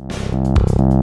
you